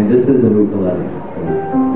and this is the new of